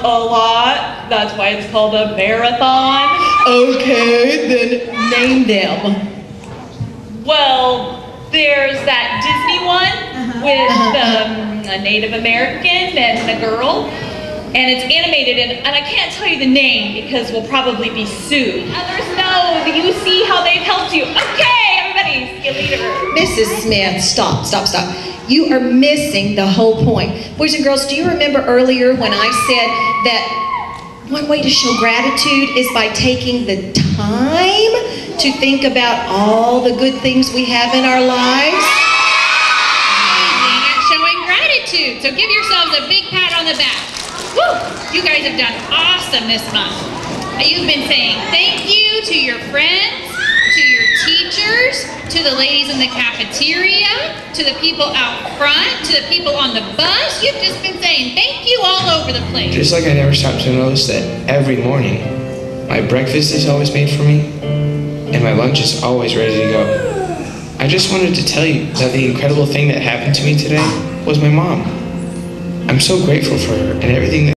a lot. That's why it's called a marathon. Okay, then name them. Well, there's that Disney one with um, a Native American and a girl. And it's animated, and, and I can't tell you the name because we'll probably be sued. Others know. Do you see how they've helped you? Okay, Mrs. Smith, stop, stop, stop. You are missing the whole point. Boys and girls, do you remember earlier when I said that one way to show gratitude is by taking the time to think about all the good things we have in our lives? amazing at showing gratitude. So give yourselves a big pat on the back. Woo! You guys have done awesome this month. You've been saying thank you to your friends, to your teachers, the ladies in the cafeteria, to the people out front, to the people on the bus. You've just been saying thank you all over the place. Just like I never stopped to notice that every morning, my breakfast is always made for me, and my lunch is always ready to go. I just wanted to tell you that the incredible thing that happened to me today was my mom. I'm so grateful for her and everything that